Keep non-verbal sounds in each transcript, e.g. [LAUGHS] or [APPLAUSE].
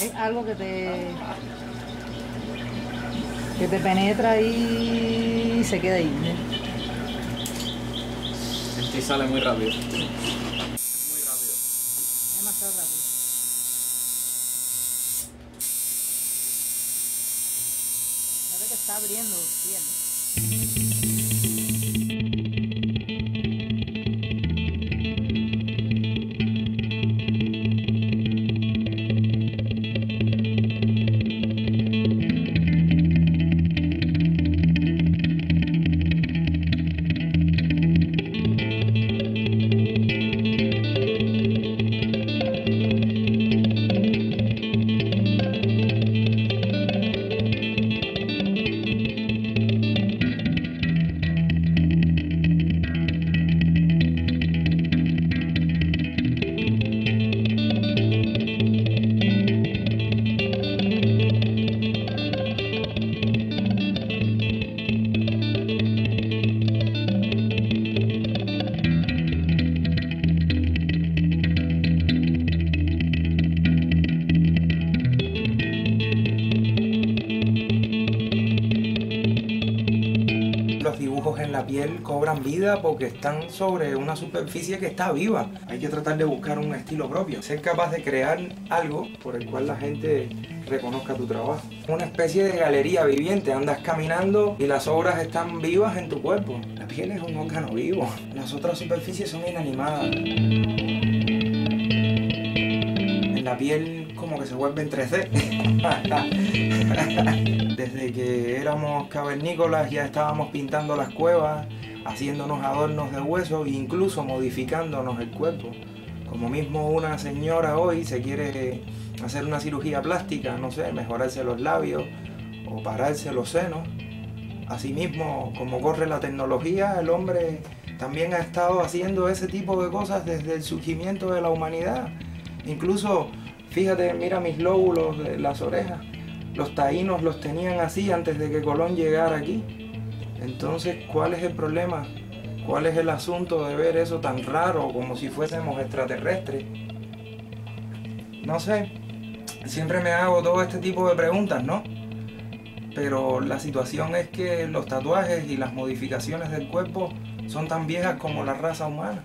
Es algo que te que te penetra y se queda ahí. ¿eh? Sale muy rápido. Muy rápido. Demasiado rápido. Fíjate que está abriendo piel. Cobran vida porque están sobre una superficie que está viva. Hay que tratar de buscar un estilo propio, ser capaz de crear algo por el cual la gente reconozca tu trabajo. Una especie de galería viviente, andas caminando y las obras están vivas en tu cuerpo. La piel es un órgano vivo, las otras superficies son inanimadas. En la piel como que se vuelve en 3D. [LAUGHS] Desde que éramos cavernícolas ya estábamos pintando las cuevas, haciéndonos adornos de hueso e incluso modificándonos el cuerpo. Como mismo una señora hoy se quiere hacer una cirugía plástica, no sé, mejorarse los labios o pararse los senos. Asimismo, como corre la tecnología, el hombre también ha estado haciendo ese tipo de cosas desde el surgimiento de la humanidad. Incluso, fíjate, mira mis lóbulos de las orejas. Los taínos los tenían así antes de que Colón llegara aquí. Entonces, ¿cuál es el problema? ¿Cuál es el asunto de ver eso tan raro como si fuésemos extraterrestres? No sé, siempre me hago todo este tipo de preguntas, ¿no? Pero la situación es que los tatuajes y las modificaciones del cuerpo son tan viejas como la raza humana.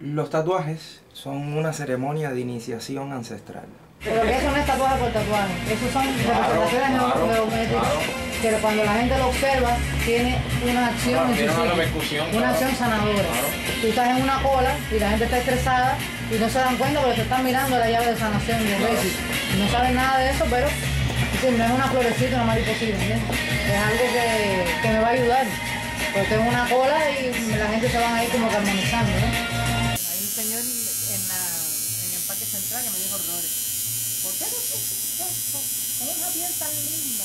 Los tatuajes son una ceremonia de iniciación ancestral. Pero que eso no es tatuaje por tatuaje. Esos son representaciones claro, geométricas. claro. Pero cuando la gente lo observa, tiene una acción Claro, en su tiene una psique, repercusión, Una claro. acción sanadora. Claro. Tú estás en una cola y la gente está estresada y no se dan cuenta porque te están mirando la llave de sanación de Reiki. No saben nada de eso, pero no es una florecita, una mariposita, ¿entiendes? Es algo que, que me va a ayudar. Porque tengo una cola y la gente se van a ir como que armonizando, ¿no? Hay un señor en, la, en el Parque Central que me dijo horrores. ¿Por qué no te haces esto? Con una piel tan linda.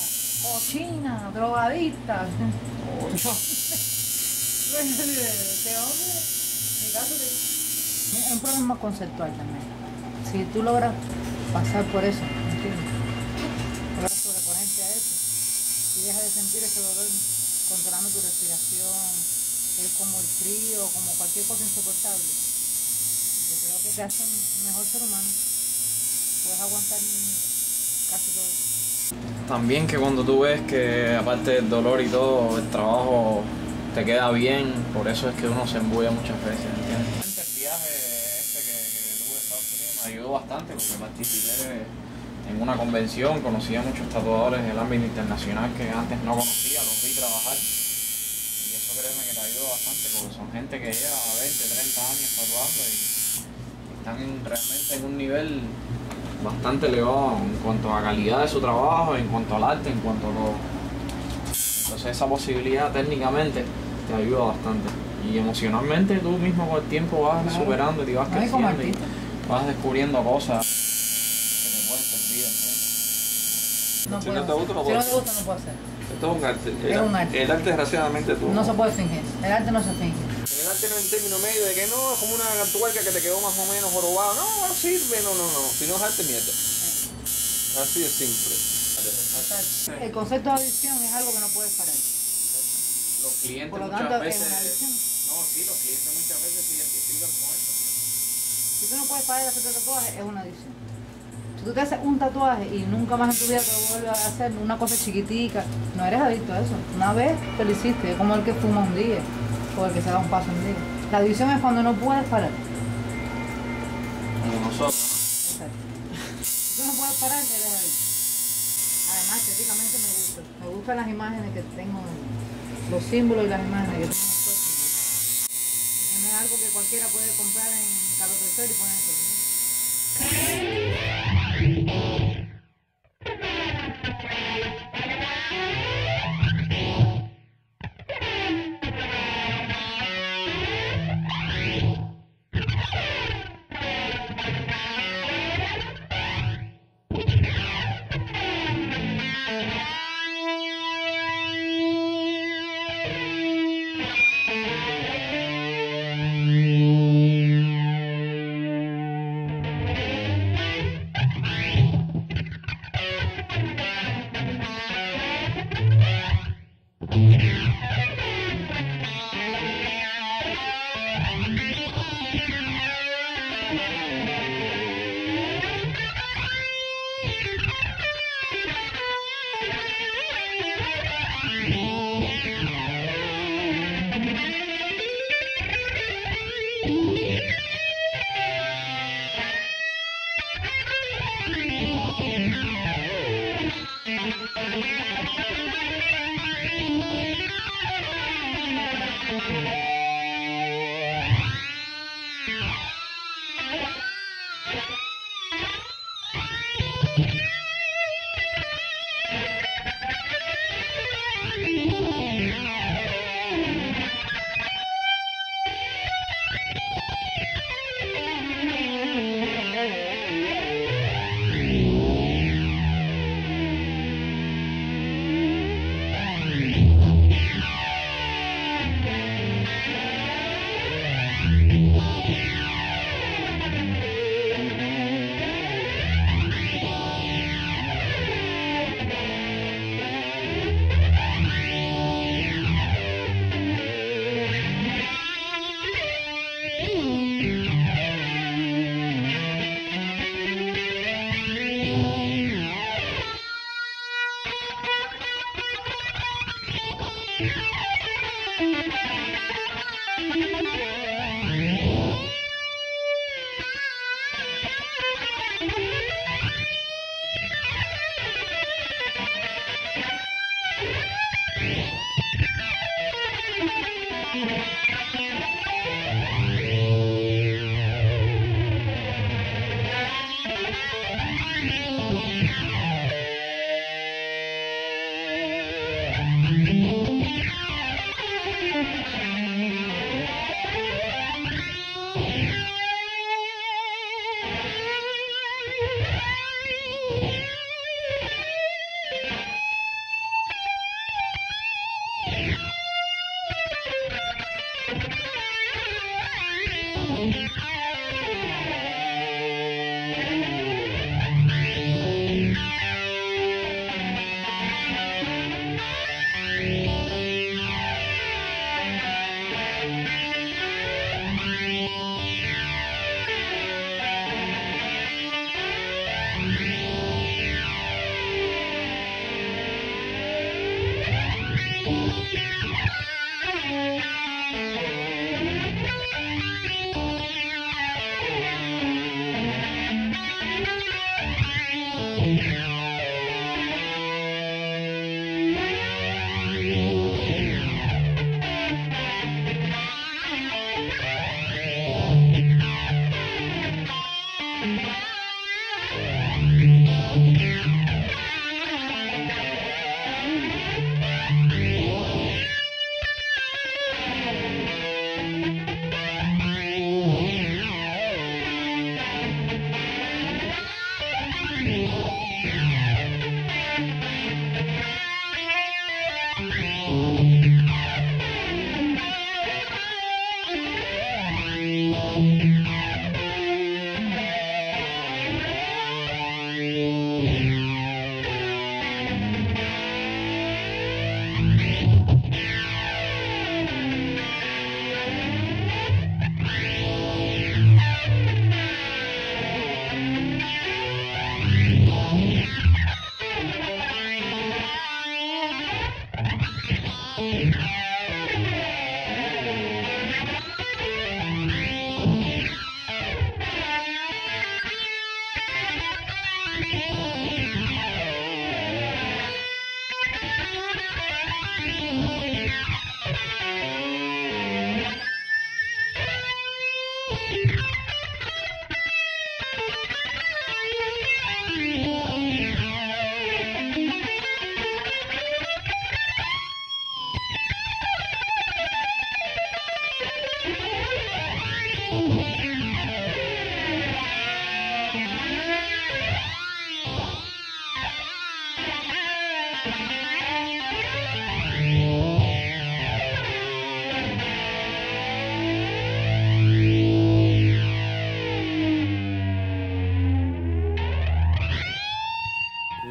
Cochina, drogadicta. [LAUGHS] Este [LAUGHS] hombre, mi caso de- es un problema conceptual también. Si tú logras pasar por eso, ¿entiendes? Logras sobreponerte a eso y dejas de sentir ese dolor controlando tu respiración, es como el frío, como cualquier cosa insoportable. Yo creo que te hace un mejor ser humano. Puedes aguantar casi todo. También que cuando tú ves que aparte del dolor y todo, el trabajo te queda bien, por eso es que uno se embulla muchas veces, ¿entiendes? El viaje este que, que tuve a Estados Unidos me ayudó bastante porque participé en una convención, conocí a muchos tatuadores del ámbito internacional que antes no conocía, los vi trabajar. Y eso créeme que te ayudó bastante porque son gente que lleva 20, 30 años tatuando y están en- realmente en un nivel bastante elevado en cuanto a calidad de su trabajo, en cuanto al arte, en cuanto a todo. Entonces esa posibilidad técnicamente te ayuda bastante. Y emocionalmente tú mismo con el tiempo vas Claro. superando y te vas No, y como creciendo y vas descubriendo cosas que te pueden servir, ¿entiendes? No Si no te gusta, no hacer. puedo Si no te gusta, no puedo hacer. Esto es un arte. El, Es un arte. el arte, desgraciadamente, tú. No se puede fingir. El arte no se finge. El arte no es en término medio de que no, es como una tuerca que te quedó más o menos jorobado. No, no sirve, no, no, no. Si no es arte, mierda. Así de simple. El concepto de adicción es algo que no puedes parar. Los clientes Por lo muchas tanto, veces... es una adicción. No, sí, los clientes muchas veces se identifican con esto. Si tú no puedes parar de hacerte tatuajes, es una adicción. Si tú te haces un tatuaje y nunca más en tu vida te vuelves a hacer una cosa chiquitica, no eres adicto a eso. Una vez te lo hiciste, es como el que fuma un día o el que se da un paso un día. La adicción es cuando no puedes parar. Como nosotros. Exacto. Si tú no puedes parar, eres adicto. Además, estéticamente me gusta. Me gustan las imágenes que tengo, los símbolos y las imágenes que tengo en es algo que cualquiera puede comprar en Carlos III y ponerse. Thank you.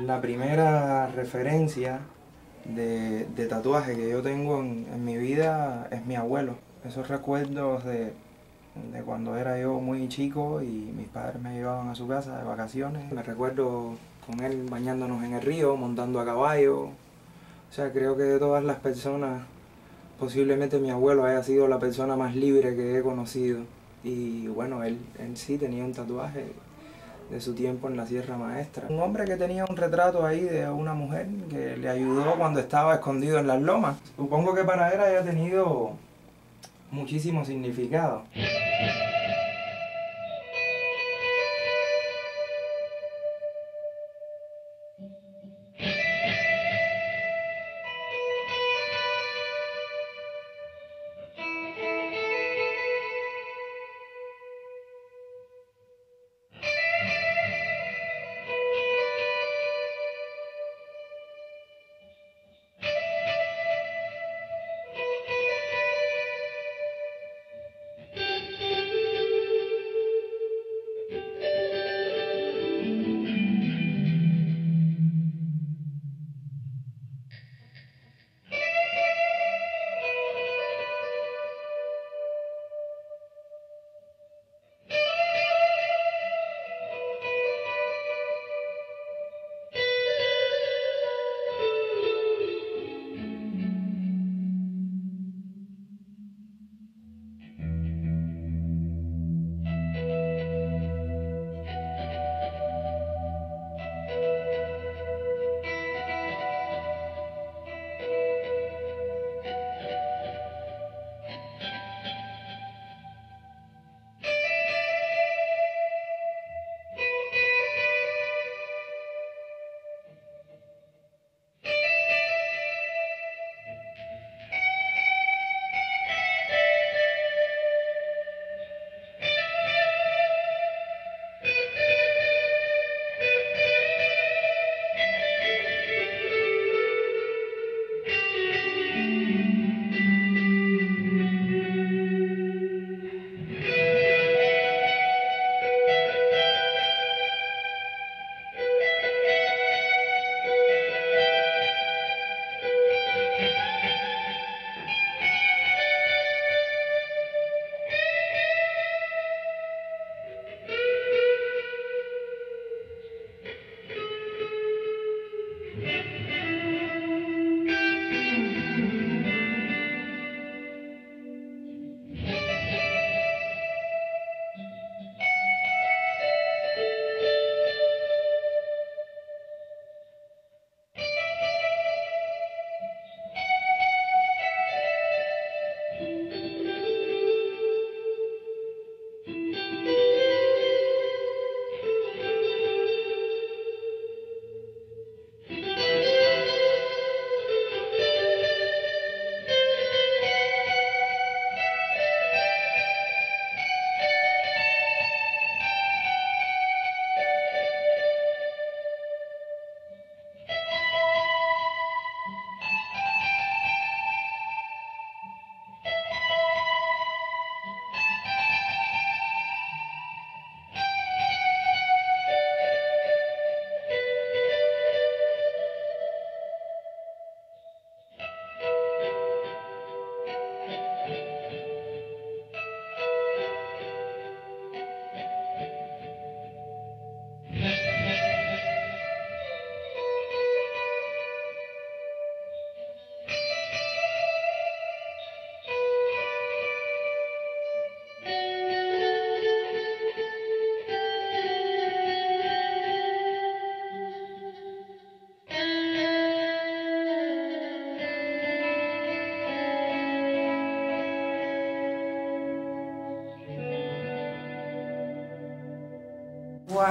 La primera referencia de, tatuaje que yo tengo en, en mi vida es mi abuelo. Esos recuerdos de, de cuando era yo muy chico y mis padres me llevaban a su casa de vacaciones. Me recuerdo con él bañándonos en el río, montando a caballo. O sea, creo que de todas las personas, posiblemente mi abuelo haya sido la persona más libre que he conocido. Y bueno, él, él sí tenía un tatuaje de su tiempo en la Sierra Maestra. Un hombre que tenía un retrato ahí de una mujer que le ayudó cuando estaba escondido en las lomas. Supongo que para él haya tenido muchísimo significado.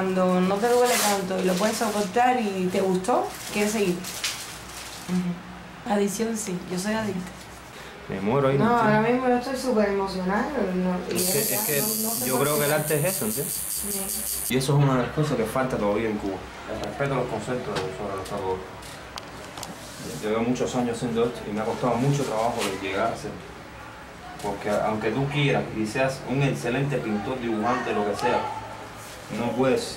Cuando no te duele tanto y lo puedes soportar y te gustó, quieres seguir. Adicción sí, yo soy adicta. Me muero ahí. No, ¿entiendes? ahora mismo yo estoy súper emocionada. no- y Es que, es no- no yo creo que el arte es eso, ¿entiendes? Sí. Y eso es una de las cosas que falta todavía en Cuba. El respeto a los conceptos sobre los. Yo llevo muchos años haciendo esto y me ha costado mucho trabajo de llegar a hacer. Porque aunque tú quieras y seas un excelente pintor, dibujante, lo que sea, no puedes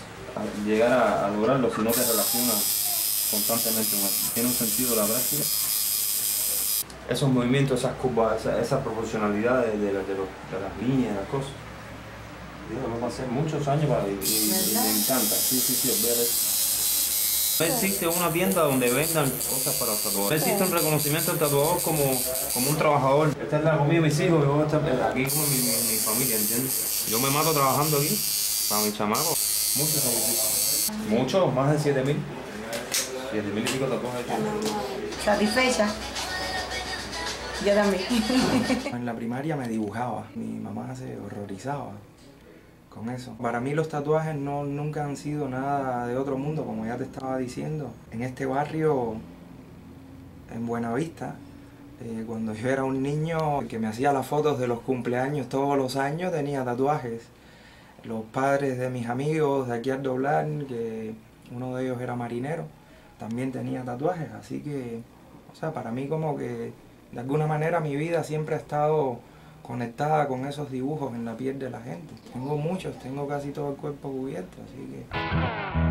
llegar a, a lograrlo si no te relacionas constantemente con eso. Tiene un sentido la práctica. Esos movimientos, esas curvas, esa, esa proporcionalidad de, de, la- de los- de las líneas, de las cosas. Yo lo pasé muchos años para y, y- me encanta. Sí, sí, sí, ver eso. No existe una tienda donde vendan cosas para los tatuadores. No existe un reconocimiento del tatuador como, como un trabajador. Esta es la comida de mis hijos, yo aquí como mi, mi, mi familia, ¿entiendes? Yo me mato trabajando aquí para mis chamacos. Muchos sacrificios. Muchos, más de 7 mil. 7 mil y pico tatuajes hechos. Satisfecha. Yo también. [LAUGHS] En la primaria me dibujaba, mi mamá se horrorizaba con eso. Para mí los tatuajes no, nunca han sido nada de otro mundo, como ya te estaba diciendo. En este barrio, en Buenavista, eh, cuando yo era un niño que me hacía las fotos de los cumpleaños todos los años, tenía tatuajes. Los padres de mis amigos de aquí al doblar, que uno de ellos era marinero, también tenía tatuajes, así que, o sea, para mí como que de alguna manera mi vida siempre ha estado conectada con esos dibujos en la piel de la gente. Tengo muchos, tengo casi todo el cuerpo cubierto, así que...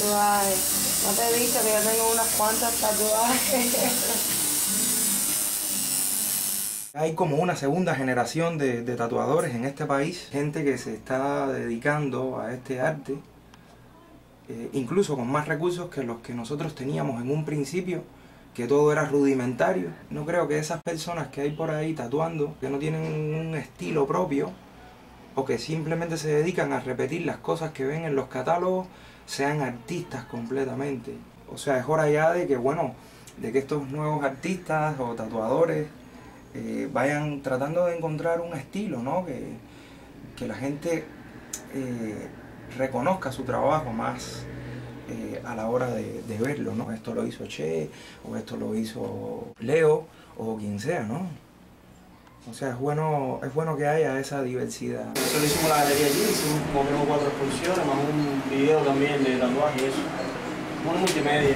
haciendo un tatuaje. No te he que yo tengo unas cuantas tatuajes. Hay como una segunda generación de, de tatuadores en este país, gente que se está dedicando a este arte, eh, incluso con más recursos que los que nosotros teníamos en un principio, que todo era rudimentario. No creo que esas personas que hay por ahí tatuando, que no tienen un estilo propio, o que simplemente se dedican a repetir las cosas que ven en los catálogos, sean artistas completamente. O sea, es hora ya de que, bueno, de que estos nuevos artistas o tatuadores eh, vayan tratando de encontrar un estilo, ¿no? Que, que la gente eh, reconozca su trabajo más eh, a la hora de, de verlo, ¿no? Esto lo hizo Che, o esto lo hizo Leo, o quien sea, ¿no? O sea, es bueno, es bueno que haya esa diversidad. Nosotros hicimos la galería allí, hicimos como que cuatro exposiciones, más un video también de tatuaje y eso. Una multimedia.